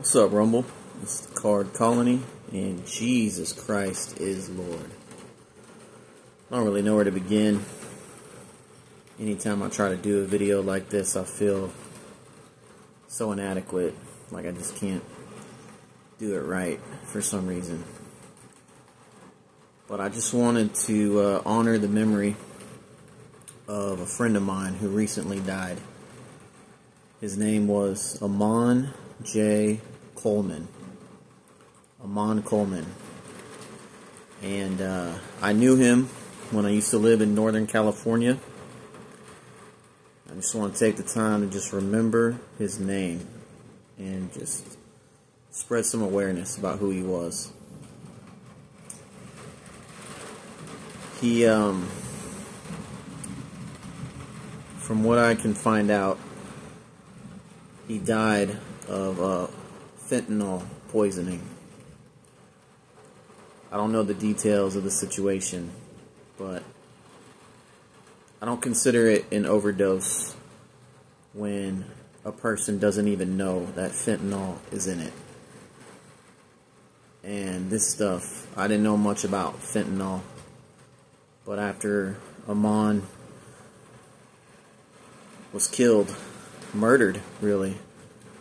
What's up, Rumble? It's the Card Colony, and Jesus Christ is Lord. I don't really know where to begin. Anytime I try to do a video like this, I feel so inadequate. Like I just can't do it right for some reason. But I just wanted to uh, honor the memory of a friend of mine who recently died. His name was Ammon J. Coleman. Ammon Coleman. And uh, I knew him when I used to live in Northern California. I just want to take the time to just remember his name and just spread some awareness about who he was. He, um, from what I can find out, he died of uh, fentanyl poisoning. I don't know the details of the situation, but I don't consider it an overdose when a person doesn't even know that fentanyl is in it. And this stuff, I didn't know much about fentanyl, but after Ammon was killed, murdered, really,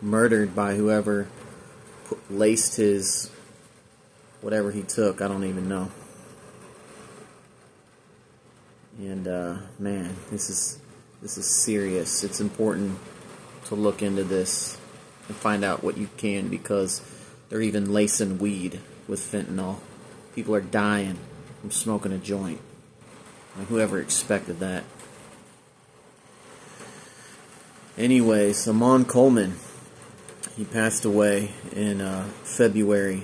murdered by whoever laced his whatever he took. I don't even know. And uh, man, this is this is serious. It's important to look into this and find out what you can because they're even lacing weed with fentanyl. People are dying from smoking a joint. I mean, whoever expected that? Anyways, Ammon Coleman he passed away in uh, February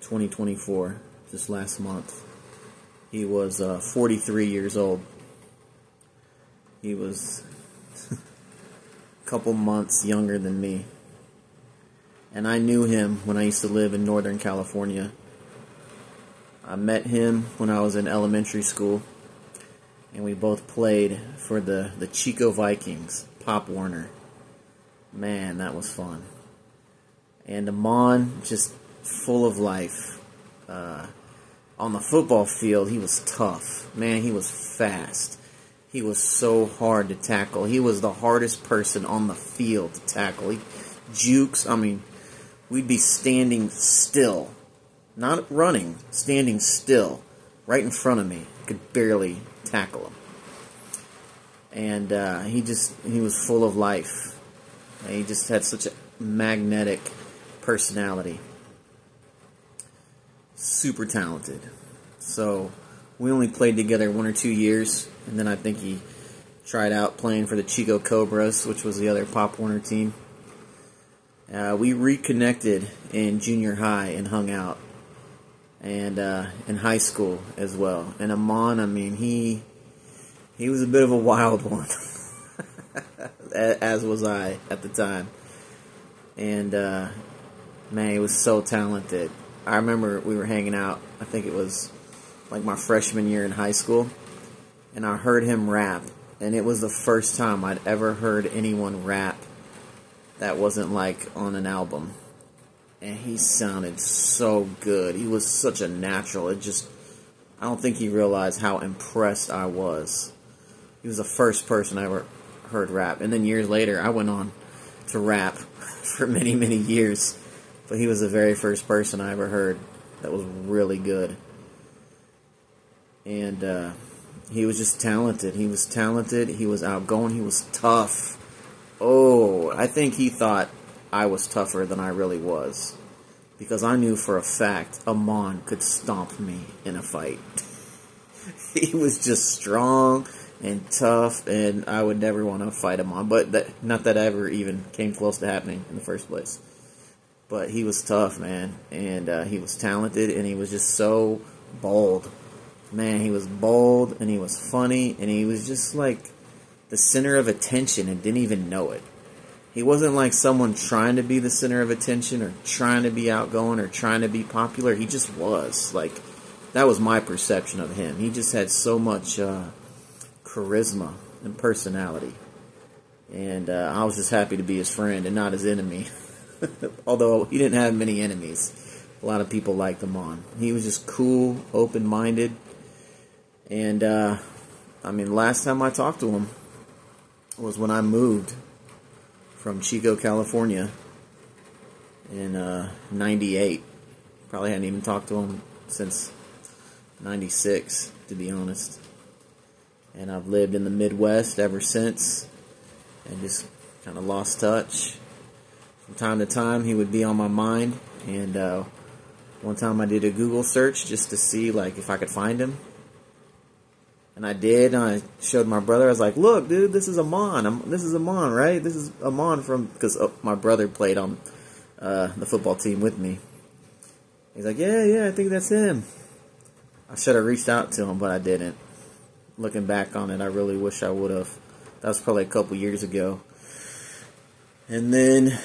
2024, just last month. He was uh, 43 years old. He was a couple months younger than me. And I knew him when I used to live in Northern California. I met him when I was in elementary school, and we both played for the, the Chico Vikings, Pop Warner. Man, that was fun and Ammon just full of life. Uh, on the football field, he was tough. Man, he was fast. He was so hard to tackle. He was the hardest person on the field to tackle. He jukes. I mean, we'd be standing still, not running, standing still, right in front of me. Could barely tackle him. And uh, he just he was full of life. And he just had such a magnetic personality. Super talented. So we only played together one or two years, and then I think he tried out playing for the Chico Cobras, which was the other Pop Warner team. Uh, we reconnected in junior high and hung out, and uh, in high school as well. And Ammon, I mean, he he was a bit of a wild one, as was I at the time. And uh, man, he was so talented. I remember we were hanging out. I think it was like my freshman year in high school, and I heard him rap, and it was the first time I'd ever heard anyone rap that wasn't like on an album. And he sounded so good. He was such a natural. It just, I don't think he realized how impressed I was. He was the first person I ever heard rap. And then years later, I went on to rap for many, many years. But he was the very first person I ever heard that was really good. And uh, he was just talented. He was talented. He was outgoing. He was tough. Oh, I think he thought I was tougher than I really was. Because I knew for a fact Ammon could stomp me in a fight. he was just strong and tough, and I would never want to fight him on. But that, not that ever even came close to happening in the first place but he was tough, man, and uh, he was talented, and he was just so bold. Man, he was bold, and he was funny, and he was just like the center of attention and didn't even know it. He wasn't like someone trying to be the center of attention or trying to be outgoing or trying to be popular. He just was. Like, that was my perception of him. He just had so much uh, charisma and personality. And uh, I was just happy to be his friend and not his enemy. Although he didn't have many enemies. A lot of people liked him on. He was just cool, open minded. And, uh, I mean, last time I talked to him was when I moved from Chico, California in uh, 98. Probably hadn't even talked to him since 96, to be honest. And I've lived in the Midwest ever since and just kind of lost touch. From time to time, he would be on my mind. And uh, one time I did a Google search just to see like if I could find him. And I did. And I showed my brother. I was like, "Look, dude, this is Ammon. I'm, this is Ammon, right? This is Ammon from because uh, my brother played on uh, the football team with me." He's like, "Yeah, yeah, I think that's him." I should have reached out to him, but I didn't. Looking back on it, I really wish I would have. That was probably a couple years ago. And then,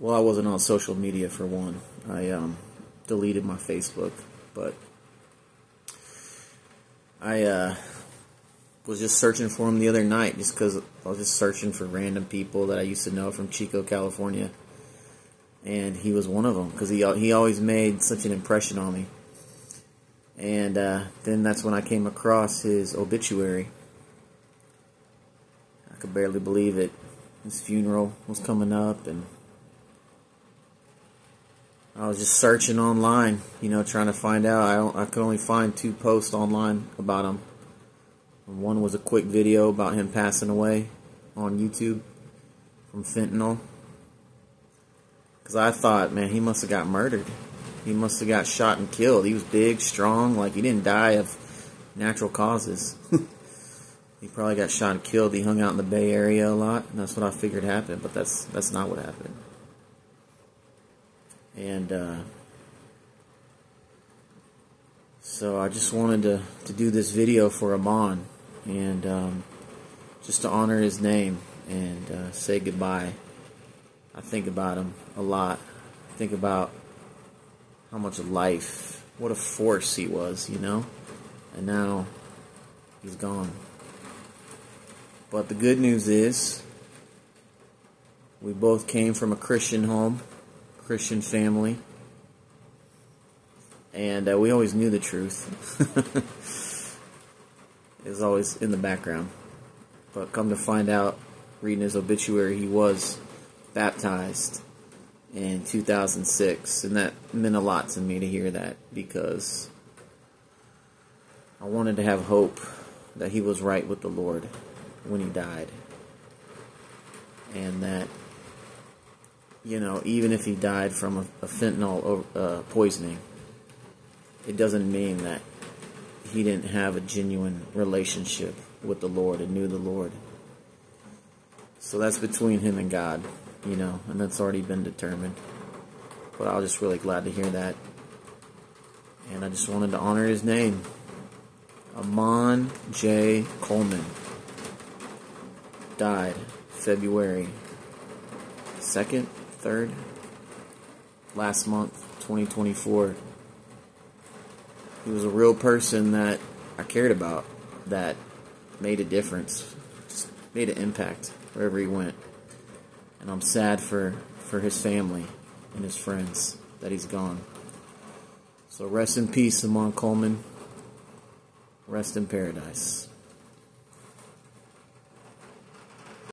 well, I wasn't on social media for one. I um, deleted my Facebook, but I uh, was just searching for him the other night just because I was just searching for random people that I used to know from Chico, California and he was one of them because he he always made such an impression on me. And uh, then that's when I came across his obituary. I could barely believe it. His funeral was coming up, and I was just searching online, you know, trying to find out. I I could only find two posts online about him. One was a quick video about him passing away on YouTube from fentanyl because I thought, man, he must have got murdered. He must have got shot and killed. He was big, strong, like he didn't die of natural causes. he probably got shot and killed. He hung out in the Bay Area a lot, and that's what I figured happened. But that's that's not what happened. And uh, so I just wanted to to do this video for Ammon, and um, just to honor his name and uh, say goodbye. I think about him a lot. I think about how much life, what a force he was, you know? And now he's gone. But the good news is we both came from a Christian home, Christian family. And uh, we always knew the truth. it was always in the background. But come to find out, reading his obituary, he was baptized in 2006, and that meant a lot to me to hear that because I wanted to have hope that he was right with the Lord when he died, and that you know even if he died from a, a fentanyl uh, poisoning, it doesn't mean that he didn't have a genuine relationship with the Lord and knew the Lord. So that's between him and God you know, and that's already been determined. But I was just really glad to hear that. And I just wanted to honor his name. Ammon J. Coleman died February 2nd, 3rd, last month, 2024. He was a real person that I cared about, that made a difference, just made an impact wherever he went and I'm sad for, for his family and his friends that he's gone. So rest in peace, Ammon Coleman. Rest in paradise.